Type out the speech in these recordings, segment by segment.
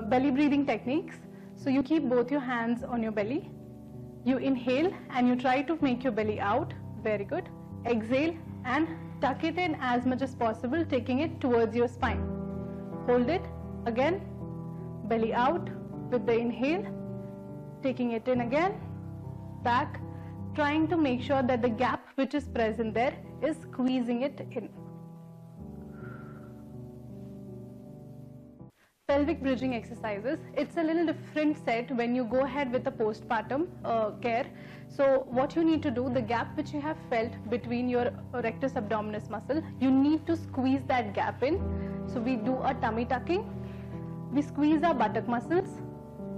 belly breathing techniques. So you keep both your hands on your belly. You inhale and you try to make your belly out. Very good. Exhale and tuck it in as much as possible, taking it towards your spine. Hold it. Again, belly out with the inhale, taking it in again, back, trying to make sure that the gap which is present there is squeezing it in. Pelvic bridging exercises. It's a little different set when you go ahead with the postpartum uh, care. So what you need to do, the gap which you have felt between your rectus abdominis muscle, you need to squeeze that gap in. So we do a tummy tucking, we squeeze our buttock muscles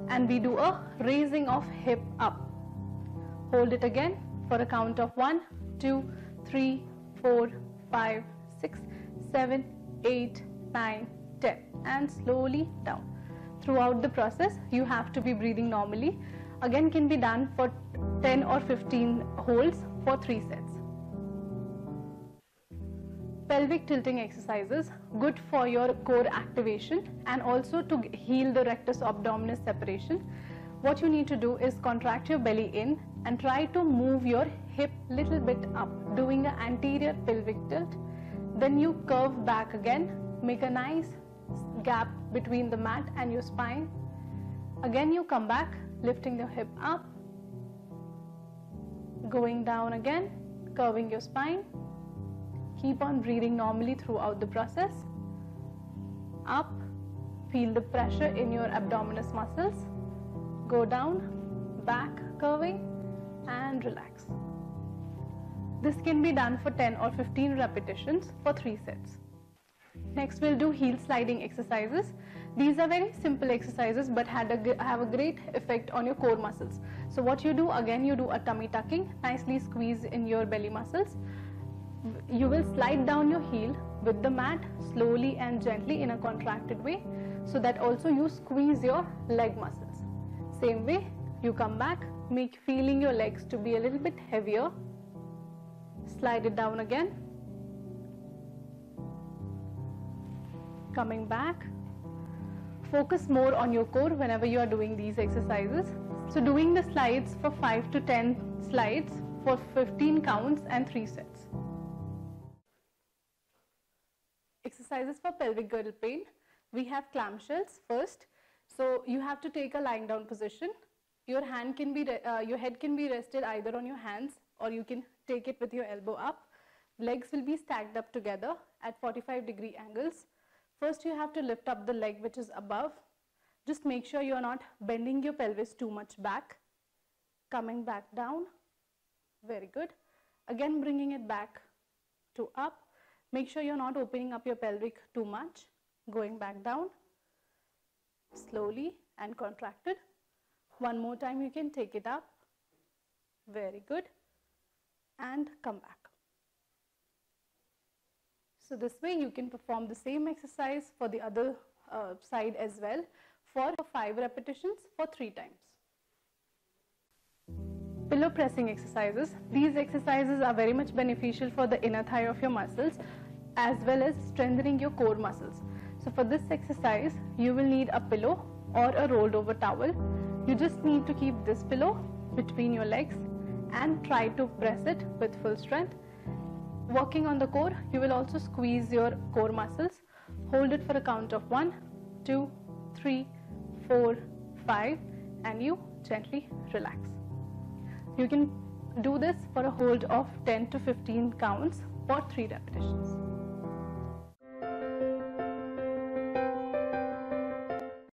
and we do a raising of hip up. Hold it again for a count of 1, 2, 3, 4, 5, 6, 7, 8, 9, 10 and slowly down. Throughout the process, you have to be breathing normally. Again, can be done for 10 or 15 holds for 3 sets. Pelvic tilting exercises, good for your core activation and also to heal the rectus abdominis separation. What you need to do is contract your belly in and try to move your hip little bit up, doing an anterior pelvic tilt. Then you curve back again, make a nice gap between the mat and your spine. Again you come back, lifting the hip up, going down again, curving your spine. Keep on breathing normally throughout the process. Up, feel the pressure in your abdominis muscles. Go down, back, curving and relax. This can be done for 10 or 15 repetitions for 3 sets. Next we'll do heel sliding exercises. These are very simple exercises but a, have a great effect on your core muscles. So what you do again you do a tummy tucking, nicely squeeze in your belly muscles. You will slide down your heel with the mat slowly and gently in a contracted way so that also you squeeze your leg muscles. Same way you come back, make feeling your legs to be a little bit heavier, slide it down again coming back. Focus more on your core whenever you are doing these exercises. So doing the slides for 5 to 10 slides for 15 counts and 3 sets. Exercises for pelvic girdle pain. We have clamshells first. So you have to take a lying down position. Your hand can be, uh, your head can be rested either on your hands or you can take it with your elbow up. Legs will be stacked up together at 45 degree angles. First you have to lift up the leg which is above. Just make sure you are not bending your pelvis too much back. Coming back down. Very good. Again bringing it back to up. Make sure you're not opening up your pelvic too much. Going back down. Slowly and contracted. One more time you can take it up. Very good. And come back. So this way you can perform the same exercise for the other uh, side as well for 5 repetitions for 3 times. Pillow pressing exercises. These exercises are very much beneficial for the inner thigh of your muscles as well as strengthening your core muscles. So for this exercise, you will need a pillow or a rolled over towel. You just need to keep this pillow between your legs and try to press it with full strength Working on the core, you will also squeeze your core muscles. Hold it for a count of 1, 2, 3, 4, 5 and you gently relax. You can do this for a hold of 10 to 15 counts for 3 repetitions.